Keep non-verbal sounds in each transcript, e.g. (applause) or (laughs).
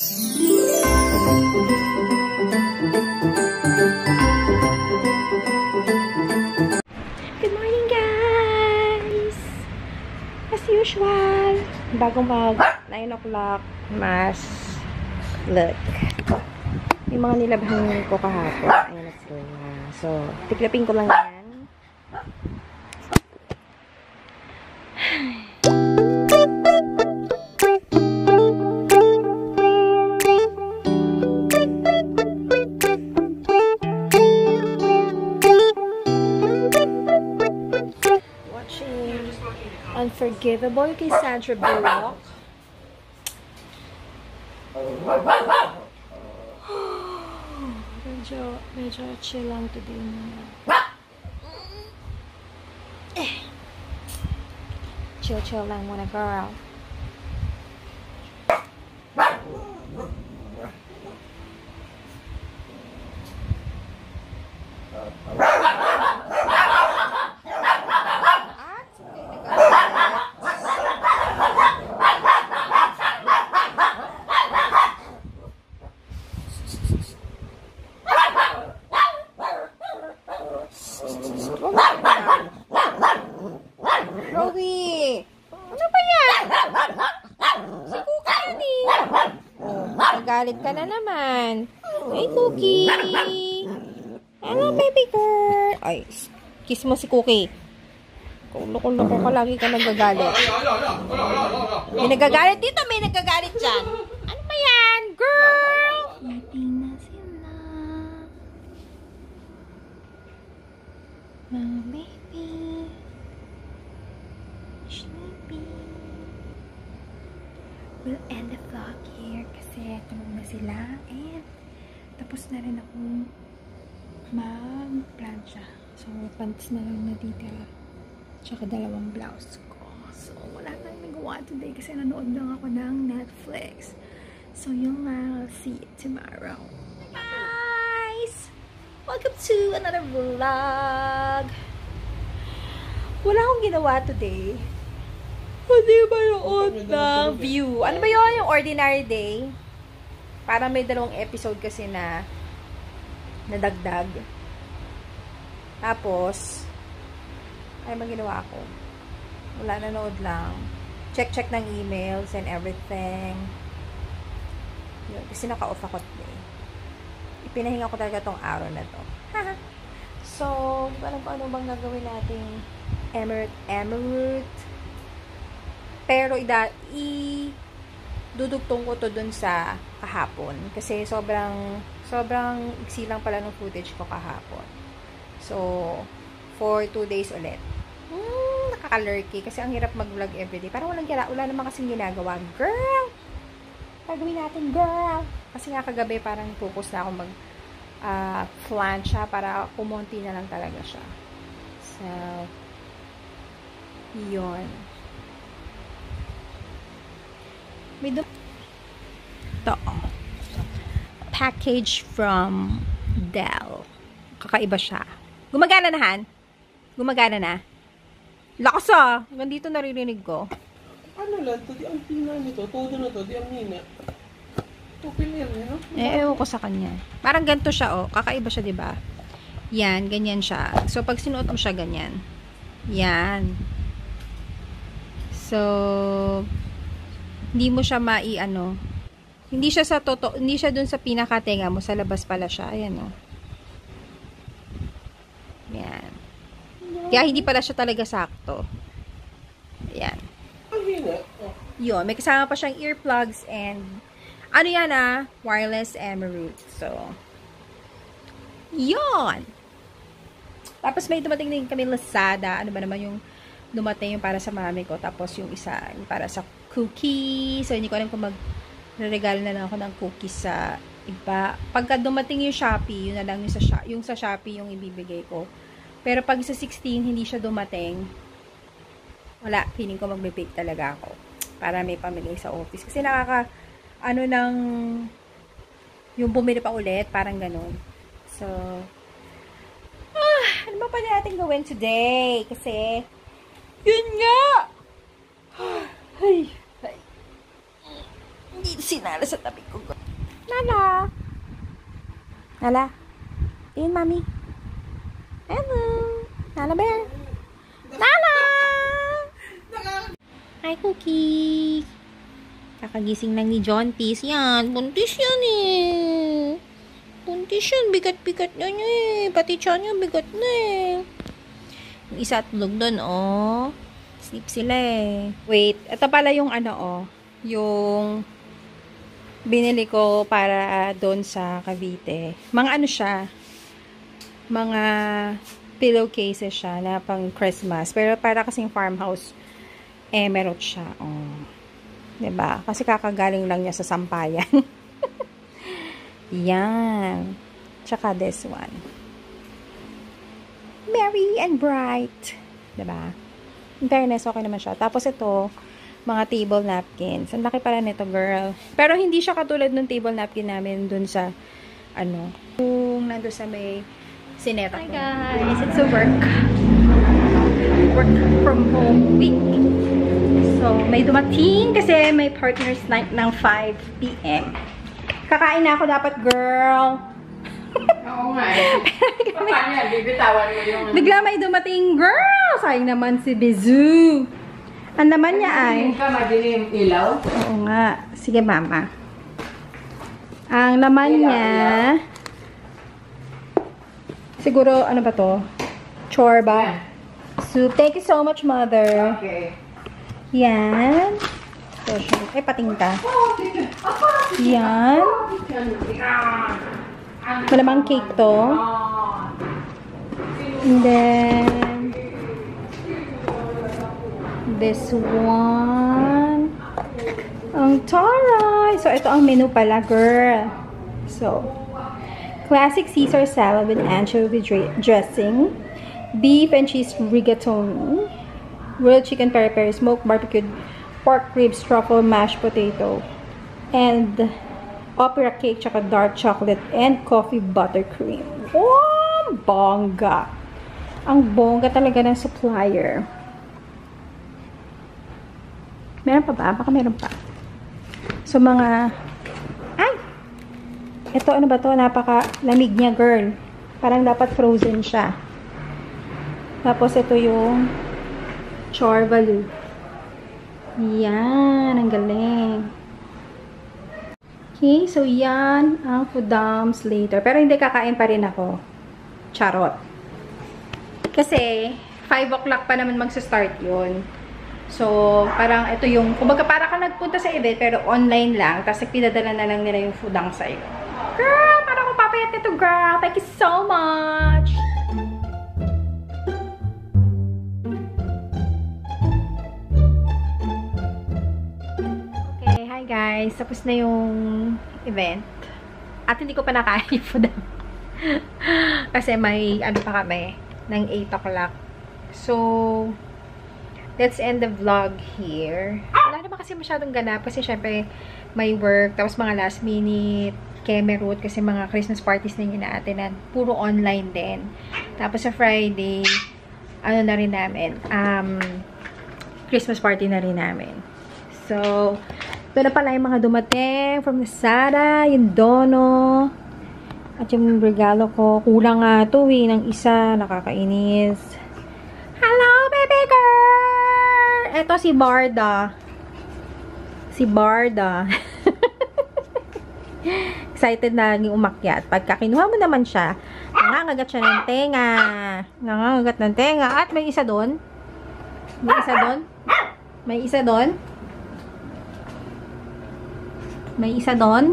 Good morning, guys! As usual, bago mag 9 o'clock, mas look. Yung mga nilabhan ko kahapon. Ayan na sila. So, tiklapin ko lang yan. Unforgivable kay Sandra Bullock. medyo, medyo chill lang today muna. Eh. Chill, chill lang muna, girl. Roby! Kiss mo si Cookie. Kung loko-loko ka, lagi ka nagagalit. May nagagalit dito, may nagagalit dyan. Ano ba yan, girl? Sleeping na sila. Mga baby. Sleepy. We'll end the vlog here kasi tulog na sila and tapos na rin akong mag-plancha. So, pants na lang natitira. Tsaka dalawang blouse ko. So, wala nang nagawa today kasi nanood lang ako ng Netflix. So, yun nga. I'll see you tomorrow. Guys! Welcome to another vlog! Wala akong ginawa today. Hindi ba nood ng view? Ano ba yun? Yung ordinary day? Parang may dalawang episode kasi na nadagdag. Tapos, ay mga ginawa ko. Wala nanood lang. Check-check ng emails and everything. Yun, kasi naka-off ako today. Ipinahinga ko talaga tong araw na to. so, ano ano bang gagawin nating emirate, emirate. Pero, ida, i, dudugtong ko to dun sa kahapon. Kasi sobrang, sobrang iksi lang pala ng footage ko kahapon. So, for two days ulit. Hmm, nakaka-lurky. Kasi ang hirap mag-vlog everyday. Parang walang gira, wala naman kasing ginagawa. Girl! Gagawin natin, girl! Kasi nga kagabi parang focus na ako mag uh, plancha para kumonti na lang talaga siya. So, yun. May dum Ito. Package from Dell. Kakaiba siya. Gumagana na, Han? Gumagana na? Lakas ah! Gandito naririnig ko. Ano lang to? Di ang pina nito. Todo na to. Di ang mina. Tupil yan, no? Eh, ewan ko sa kanya. Parang ganito siya, oh. Kakaiba siya, di ba? Yan, ganyan siya. So, pag sinuot mo siya, ganyan. Yan. So, hindi mo siya mai, ano, hindi siya sa toto, hindi siya dun sa pinakatenga mo, sa labas pala siya. Ayan, oh. Yan. Kaya hindi pala siya talaga sakto. Yan. Ang mina. Oh. Yun, may kasama pa siyang earplugs and ano yan ah, wireless emerald. So, yun. Tapos may dumating din kami Lazada. Ano ba naman yung dumating yung para sa mami ko. Tapos yung isa, yung para sa cookie. So, hindi ko alam kung mag-regalo na lang ako ng cookies sa iba. Pagka dumating yung Shopee, yun na lang yung sa, yung sa Shopee yung ibibigay ko. Pero pag sa 16, hindi siya dumating, wala, feeling ko magbe-bake talaga ako. Para may pamigay sa office. Kasi nakaka, ano nang, yung bumili pa ulit, parang ganun. So, ah, ano ba pa natin gawin today? Kasi, yun nga! Ay, ay. Si Nala sa tabi ko. Nala! Nala! In, mami. Nala bear! Nala! Hi, Cookie! Kakagising lang ni John Tis. Yan, buntis yan eh. Buntis yan, bigat-bigat na niya eh. Pati tiyan niya, bigat na eh. Yung isa tulog doon, oh. Sleep sila eh. Wait, ito pala yung ano, oh. Yung binili ko para doon sa Cavite. Mga ano siya, mga pillowcases siya na pang Christmas. Pero para kasing farmhouse emerald siya. Oh. ba? Kasi kakagaling lang niya sa sampayan. (laughs) Yan. Tsaka this one. Merry and bright. ba? In fairness, okay naman siya. Tapos ito, mga table napkins. Ang laki pala nito, girl. Pero hindi siya katulad ng table napkin namin dun sa, ano, yung nando sa may sineta. Hi guys, it's a work. Work from home week. So, may dumating kasi may partner's night ng 5 p.m. Kakain na ako dapat, girl. Oo nga eh. Paano yan? Bibitawan mo yung... Bigla may dumating, girl! Sayang naman si Bizu. Ang naman niya ay... ka, madilim ilaw? Oo nga. Sige, mama. Ang laman niya... Siguro, ano ba to? Chorba. Soup. Thank you so much, mother. Okay. Yan. Special. Eh, pating ka. Yan. Malamang cake to. And then, this one. Ang taray! So, ito ang menu pala, girl. So, classic Caesar salad with anchovy dressing, beef and cheese rigatoni, grilled chicken peri-peri, smoked barbecued pork ribs, truffle, mashed potato, and opera cake, tsaka dark chocolate, and coffee buttercream. Oh, bongga! Ang bongga talaga ng supplier. Meron pa ba? Baka meron pa. So, mga... Ito, ano ba to? Napaka lamig niya, girl. Parang dapat frozen siya. Tapos, ito yung chorbalu. Yan. Ang galing. Okay, so yan ang foodums later. Pero hindi kakain pa rin ako. Charot. Kasi, 5 o'clock pa naman magsa-start yun. So, parang ito yung, kumbaga para ka nagpunta sa event, pero online lang, tapos pinadala na lang nila yung foodang sa'yo. Girl, parang ako papayat nito, girl. Thank you so much! Okay, hi guys. Tapos na yung event. At hindi ko pa nakain yung food. (laughs) Kasi may, ano pa kami, ng 8 o'clock. So, let's end the vlog here. Wala naman kasi masyadong ganap kasi syempre may work, tapos mga last minute, kemerut kasi mga Christmas parties na yung ina-attendan. Puro online din. Tapos sa Friday, ano na rin namin, um, Christmas party na rin namin. So, ito na pala yung mga dumating from Sara, yung dono, at yung regalo ko. Kulang nga ito eh, ng isa, nakakainis. Hello, baby girl! Ito si Barda. Si Barda. (laughs) Excited na naging umakyat. Pagka kinuha mo naman siya, nangangagat siya ng tenga. Nangangagat ng tenga. At may isa doon. May isa doon. May isa doon. May isa doon.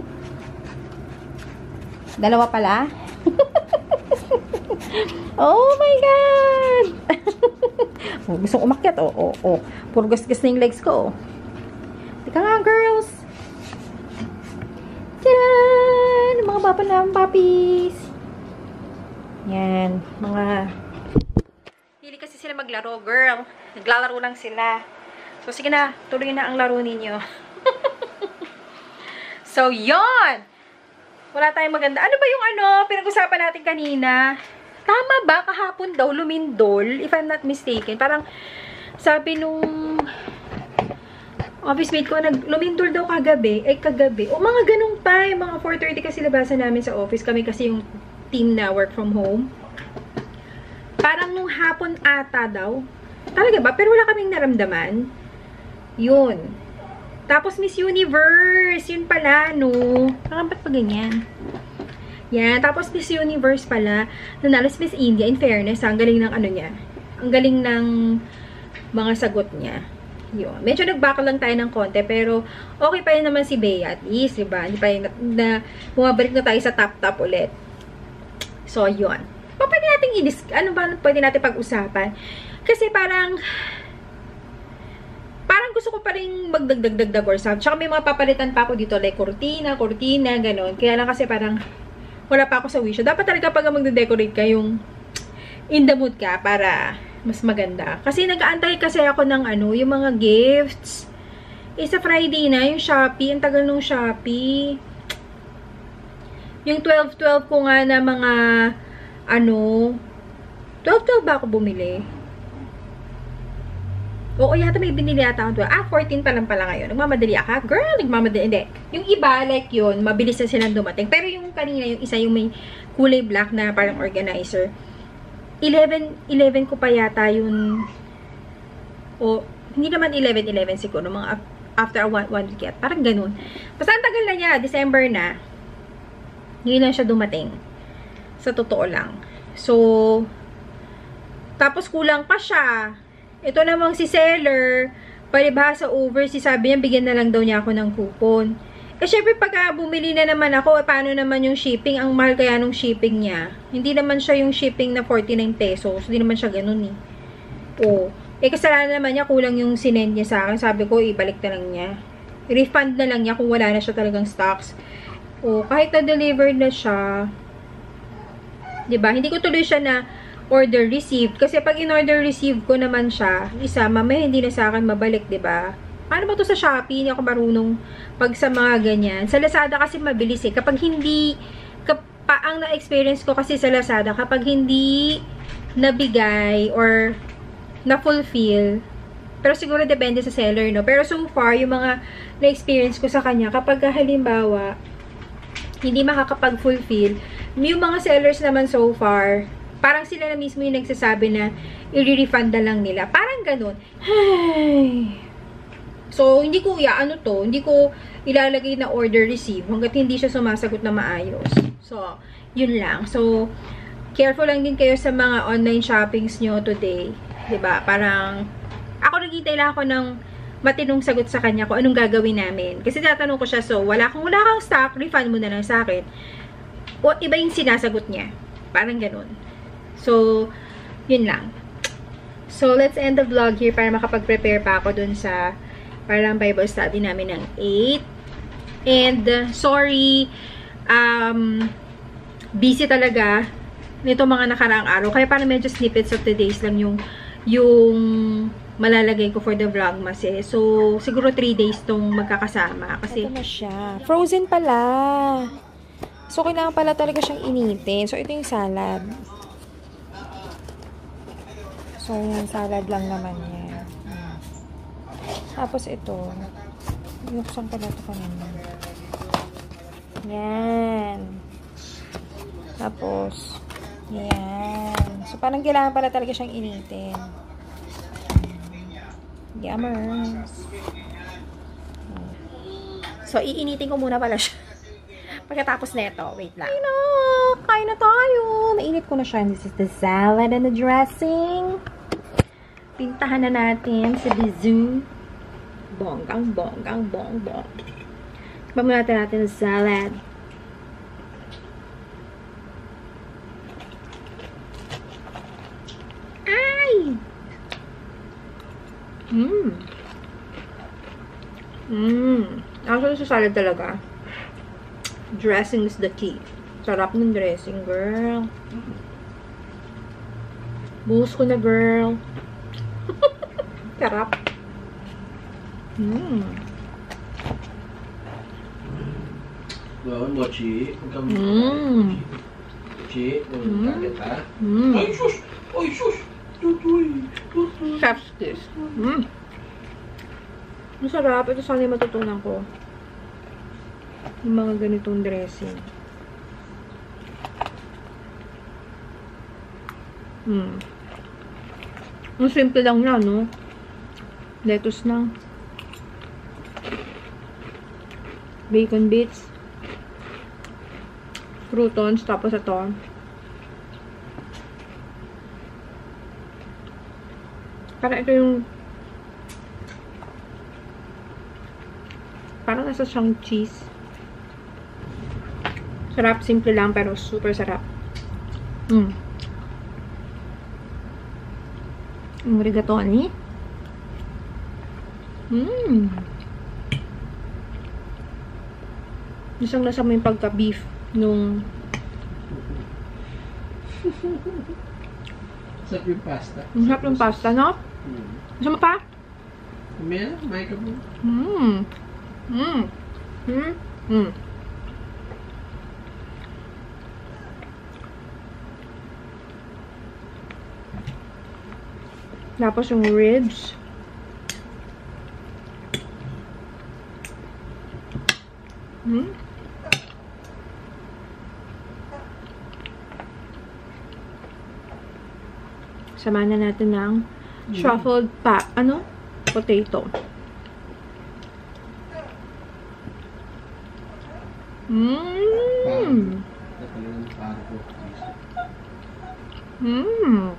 Dalawa pala. (laughs) oh my God! (laughs) oh, gusto umakyat. Oh, oh, oh. Puro gas-gas na yung legs ko. Oh. Tika nga, girls. Tadaan! Mga papa na papis. Yan. Mga... Hili kasi sila maglaro, girl. Naglalaro lang sila. So, sige na. Tuloy na ang laro ninyo. (laughs) so, yon Wala tayong maganda. Ano ba yung ano, pinag-usapan natin kanina? Tama ba? Kahapon daw, lumindol, if I'm not mistaken. Parang, sabi nung, office mate ko, nag lumindol daw kagabi, ay kagabi. O mga ganun pa, mga 4.30 kasi labasan namin sa office. Kami kasi yung team na work from home. Parang nung hapon ata daw. Talaga ba? Pero wala kaming naramdaman. Yun. Tapos Miss Universe, yun pala, no. Parang pa ganyan? Yan. Tapos Miss Universe pala, nanalo si Miss India. In fairness, ang galing ng ano niya. Ang galing ng mga sagot niya. Yun. Medyo nag-back lang tayo ng konti, pero okay pa rin naman si Bea at least, diba? Hindi pa rin na, na bumabalik na tayo sa top-top ulit. So, yun. Pa, pwede natin i ano ba pwede natin pag-usapan? Kasi parang, parang gusto ko pa rin magdagdag-dagdag or something. Tsaka may mga papalitan pa ako dito, like cortina, cortina, ganun. Kaya lang kasi parang, wala pa ako sa wish. Dapat talaga pag magde-decorate ka, yung in the mood ka para mas maganda. Kasi nag-aantay kasi ako ng ano, yung mga gifts. Eh, sa Friday na, yung Shopee, ang tagal nung Shopee. Yung 12-12 ko nga na mga, ano, 12-12 ba ako bumili? Oo, yata may binili yata ako. Ah, 14 pa lang pala ngayon. Nagmamadali ako. Girl, nagmamadali. Hindi. Yung iba, like yun, mabilis na silang dumating. Pero yung kanina, yung isa, yung may kulay black na parang organizer. 11, 11 ko pa yata yung o, hindi naman 11, 11 siguro. Mga after one, one week yet. Parang ganun. Basta ang tagal na niya. December na. Ngayon lang siya dumating. Sa totoo lang. So, tapos kulang pa siya. Ito namang si seller, palibhasa overseas, sabi niya, bigyan na lang daw niya ako ng coupon. Eh, syempre, pagka bumili na naman ako, eh, paano naman yung shipping? Ang mahal kaya nung shipping niya. Hindi naman siya yung shipping na 49 pesos. Hindi naman siya ganun eh. Oo. Eh, kasalanan naman niya, kulang yung sinend niya sa akin. Sabi ko, ibalik na lang niya. Refund na lang niya kung wala na siya talagang stocks. O, kahit na-delivered na siya, ba Hindi ko tuloy siya na order received. Kasi pag in-order received ko naman siya, isa, mamaya hindi na sa akin mabalik, ba Paano ba to sa Shopee? Hindi ako marunong pag sa mga ganyan. Sa Lazada kasi mabilis eh. Kapag hindi, kap, ang na-experience ko kasi sa Lazada, kapag hindi nabigay or na-fulfill, pero siguro depende sa seller, no? Pero so far, yung mga na-experience ko sa kanya, kapag halimbawa, hindi makakapag-fulfill, yung mga sellers naman so far, parang sila na mismo yung nagsasabi na i-refund na lang nila. Parang ganun. Ay. So, hindi ko, ya, ano to, hindi ko ilalagay na order receive hanggat hindi siya sumasagot na maayos. So, yun lang. So, careful lang din kayo sa mga online shoppings nyo today. ba diba? Parang, ako naghintay lang ako ng matinong sagot sa kanya kung anong gagawin namin. Kasi tatanong ko siya, so, wala kang, wala kang stock, refund mo na lang sa akin. O, iba yung sinasagot niya. Parang ganun. So, yun lang. So, let's end the vlog here para makapag-prepare pa ako dun sa parang Bible study namin ng 8. And, sorry, um, busy talaga nito mga nakaraang araw. Kaya parang medyo snippets of the days lang yung, yung malalagay ko for the vlogmas eh. So, siguro 3 days tong magkakasama. Kasi, ito na siya. Frozen pala. So, kailangan pala talaga siyang initin. So, ito yung salad. So, yung salad lang naman yan. Tapos ito, binuksan ko na ito kanina. Yan. Tapos, yan. So, parang kailangan pala talaga siyang initin. Yummers. So, iinitin ko muna pala siya. (laughs) Pagkatapos na ito, wait lang. Ay na, kain na tayo. Mainit ko na siya. This is the salad and the dressing. Pintahan na natin sa Bizoo bonggang bonggang bong bong. Tikman natin salad. Ay! Mmm. Mmm. Actually, sa salad talaga. Dressing is the key. Sarap ng dressing, girl. Buhos ko na, girl. (laughs) Sarap. Hmm. Wow, mochi. Mmm. Mochi. Mm. Ha? Mmm. Ay, sus! Ay, sus! Tutoy! Tutoy! Chef's kiss. Mmm. Masarap. Ito sana yung matutunan ko. Yung mga ganitong dressing. Hmm. Ang simple lang na, no? Lettuce lang. Bacon bits. Croutons. Tapos ito. Parang ito yung parang nasa siyang cheese. Sarap, simple lang, pero super sarap. Mm. Yung rigatoni. Mmm. Isang mo yung pagka-beef nung Sarap yung pasta. ang sarap ng pasta, no? Hmm. Gusto mo pa? Meron, may ka mo. Mmm. Mmm. Mmm. Mmm. Tapos yung ribs. Hmm? Samahan na natin ng truffled pa, ano? Potato. Mmm. Mmm.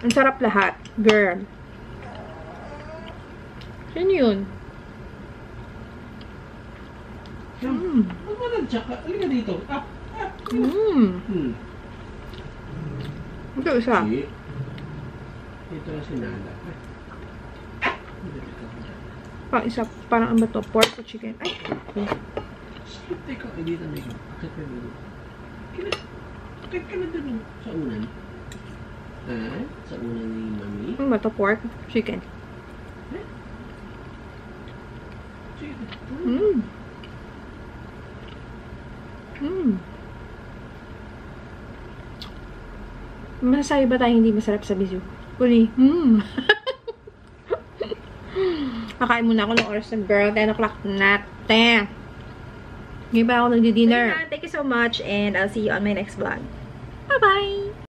Ang sarap lahat. Girl. Sino yun? Mmm. Ano ba nag-check ka? Halika dito. Ah! Ah! Mmm. Hmm. Ito isa. Si. Ito ang sinala. Pa, isa. Parang ano ba to? Pork o chicken? Ay. Ko. Eh, dito na ikaw. Akit ka dito. Kina, akit ka na dun. Sa unan. Ah, sa unan ni Mami. Ano ba to? Pork? Chicken? Sige. Mmm. Mmm. Masasabi ba tayo hindi masarap sa bizu? Uli. Mmm. (laughs) Kakain muna ako ng oras ng girl. 10 o'clock na. 10. Ngayon ba ako nagdi-dinner? Thank you so much and I'll see you on my next vlog. Bye-bye!